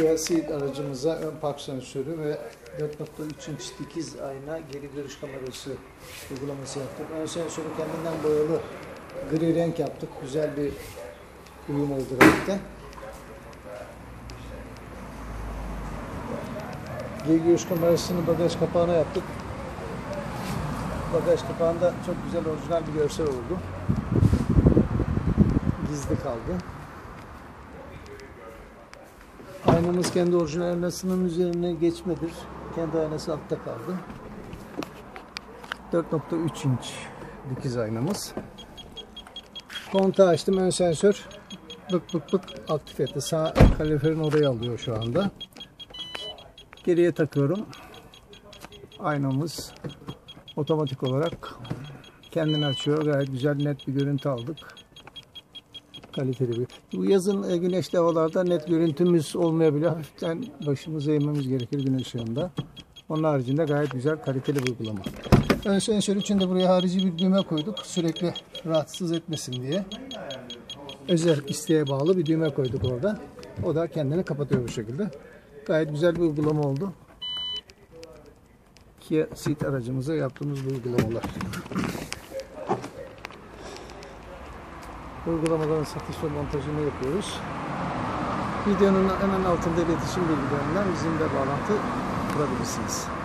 Kia aracımıza ön park sensörü ve 4.3 inç dikiz ayna geri görüş kamerası uygulaması yaptık. Ön sensörü kendinden boyalı gri renk yaptık. Güzel bir uyum oldu renkte. Geri görüş kamerasını bagaj kapağına yaptık. Bagaj kapağında çok güzel orijinal bir görsel oldu. Gizli kaldı. Aynamız kendi orijinal aynasının üzerine geçmedir. Kendi aynası altta kaldı. 4.3 inç dikiz aynamız. Kontağı açtım ön sensör bık bık bık aktif etti. Sağ kaliferin oraya alıyor şu anda. Geriye takıyorum. Aynamız otomatik olarak kendini açıyor. Gayet güzel net bir görüntü aldık kaliteli bir. Bu yazın e, güneşli havalarda net görüntümüz olmayabilir. Hafiften başımızı eğmemiz gerekir güneş ışığında. Onun haricinde gayet güzel kaliteli bir uygulama. Ön sensör için de buraya harici bir düğme koyduk. Sürekli rahatsız etmesin diye. Özel isteğe bağlı bir düğme koyduk orada. O da kendini kapatıyor bu şekilde. Gayet güzel bir uygulama oldu. Kia Ceed aracımıza yaptığımız bu uygulamalar. Uygulamaların satış ve montajını yapıyoruz. Videonun hemen altında iletişim bilgilerinden bizimle bağlantı kurabilirsiniz.